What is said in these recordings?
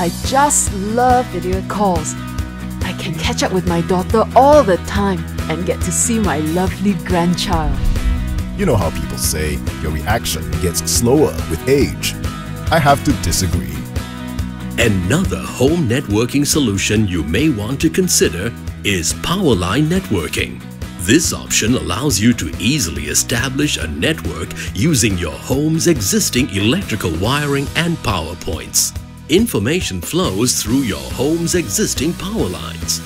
I just love video calls. I can catch up with my daughter all the time and get to see my lovely grandchild. You know how people say your reaction gets slower with age. I have to disagree. Another home networking solution you may want to consider is Powerline Networking. This option allows you to easily establish a network using your home's existing electrical wiring and power points. Information flows through your home's existing power lines.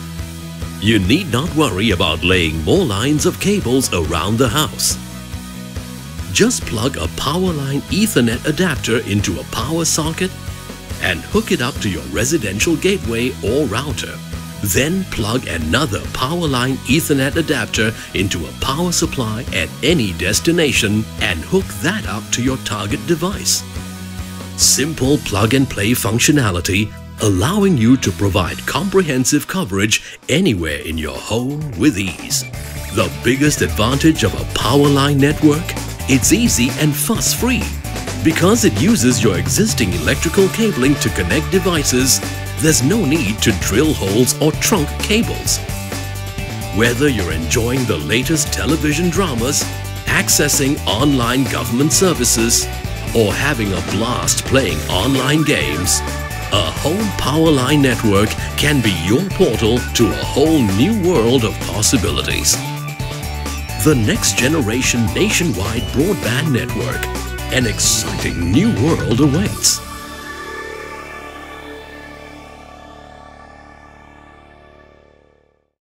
You need not worry about laying more lines of cables around the house. Just plug a Powerline Ethernet adapter into a power socket and hook it up to your residential gateway or router. Then plug another Powerline Ethernet adapter into a power supply at any destination and hook that up to your target device. Simple plug-and-play functionality allowing you to provide comprehensive coverage anywhere in your home with ease. The biggest advantage of a Powerline network? It's easy and fuss-free. Because it uses your existing electrical cabling to connect devices, there's no need to drill holes or trunk cables. Whether you're enjoying the latest television dramas, accessing online government services, or having a blast playing online games, a home powerline network can be your portal to a whole new world of possibilities. The next generation nationwide broadband network, an exciting new world awaits.